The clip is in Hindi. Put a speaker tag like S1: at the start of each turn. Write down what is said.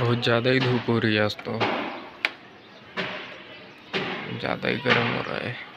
S1: बहुत ज़्यादा ही धूप हो रही है आज तो। ज़्यादा ही गर्म हो रहा है।